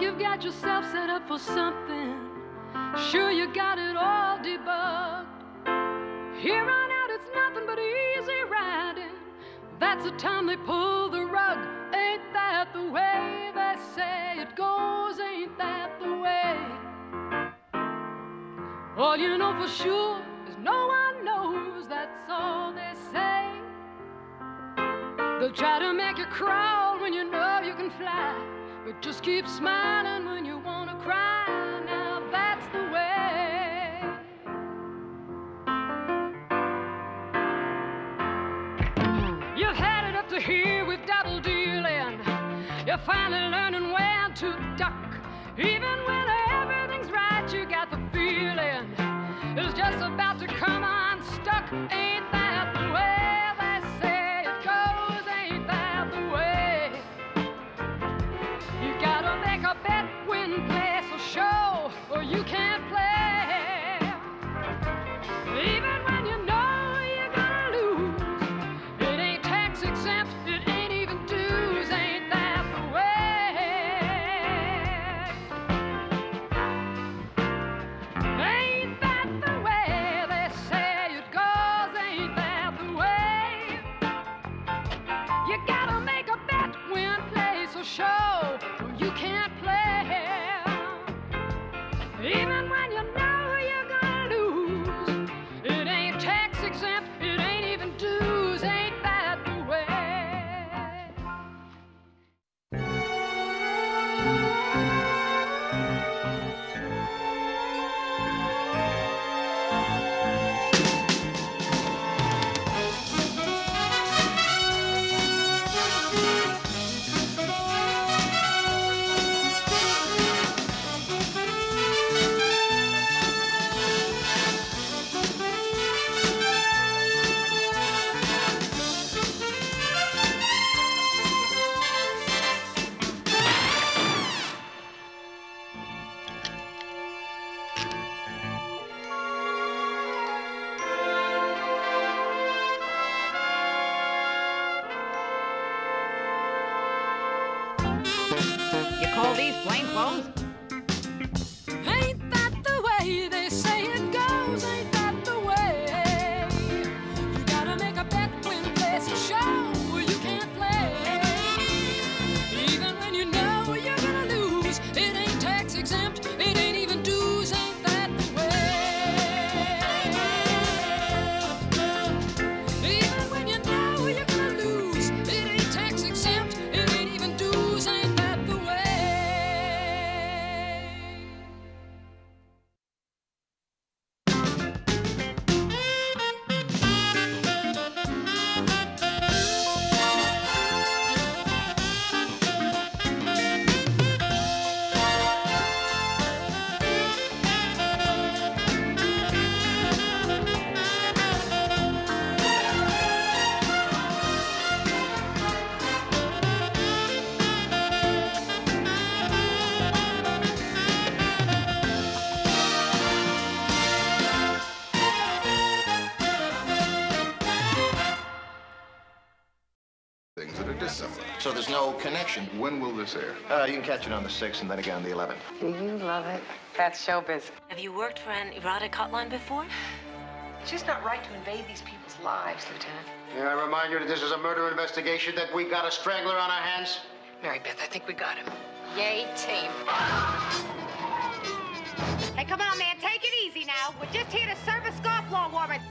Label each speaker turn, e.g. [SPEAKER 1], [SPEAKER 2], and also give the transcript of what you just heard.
[SPEAKER 1] You've got yourself set up for something. Sure, you got it all debugged. Here on out, it's nothing but easy riding. That's the time they pull the rug. Ain't that the way they say it goes? Ain't that the way? All you know for sure is no one knows. That's all they say. They'll try to make you crawl when you know you can fly. But just keep smiling when you wanna cry. Now that's the way. You've had it up to here with double dealing. You're finally learning when to duck. Even when
[SPEAKER 2] call these plain clothes?
[SPEAKER 3] Things that are dissimilar.
[SPEAKER 4] So there's no connection.
[SPEAKER 3] When will this air?
[SPEAKER 4] Uh, you can catch it on the 6th and then again on the 11th.
[SPEAKER 5] Do you love it? That's showbiz.
[SPEAKER 6] Have you worked for an erotic hotline before?
[SPEAKER 5] It's just not right to invade these people's lives, Lieutenant.
[SPEAKER 4] May I remind you that this is a murder investigation, that we got a strangler on our hands?
[SPEAKER 5] Mary Beth, I think we got him. Yay, team.
[SPEAKER 7] Hey, come on, man, take it easy now. We're just here to serve a scofflaw warrant.